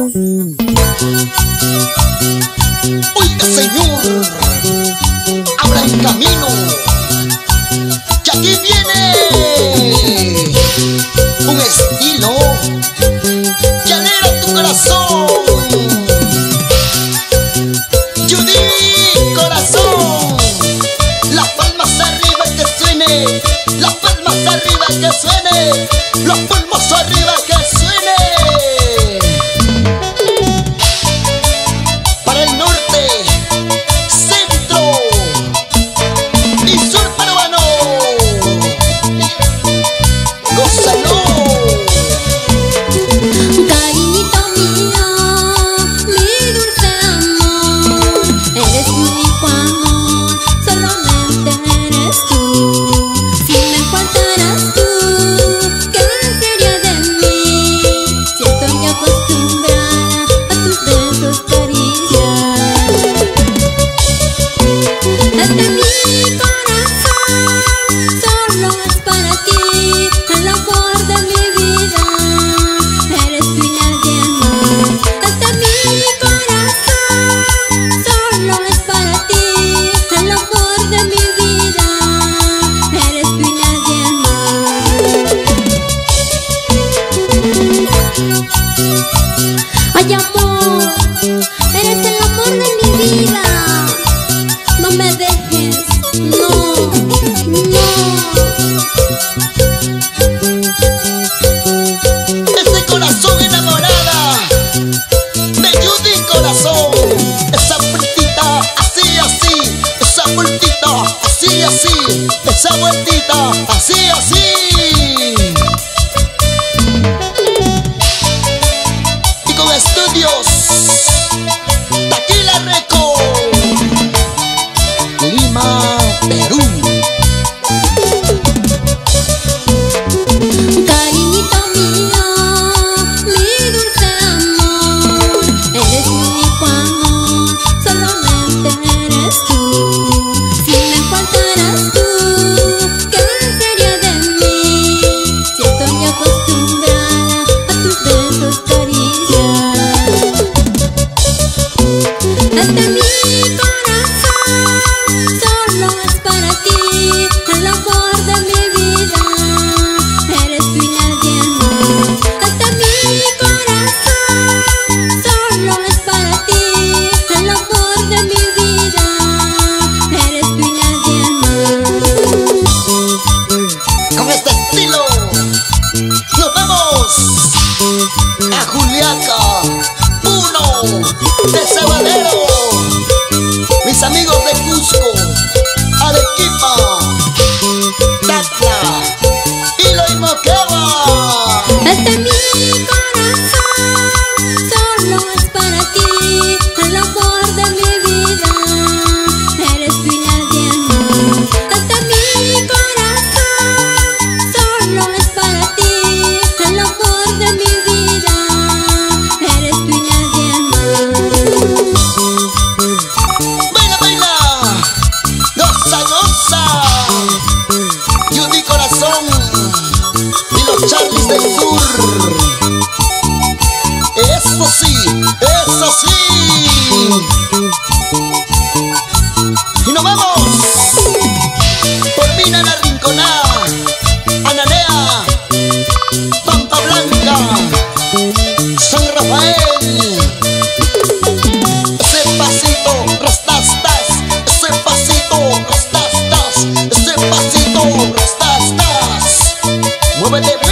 Oiga señor, abra el camino, que aquí viene un estilo que alegra tu corazón. Judy, corazón, las palmas arriba que suene, las palmas arriba que suene, las palmas arriba que así Esa vueltita así, así. Esa vueltita así, así de Sabadero, Este sur. Eso sí, eso sí. Y nos vamos. Termina la rinconada. Analea. Pampa Blanca. San Rafael. Ese pasito, rastastas. Ese pasito, rastastas. Ese pasito, rastastas. Muévete bien.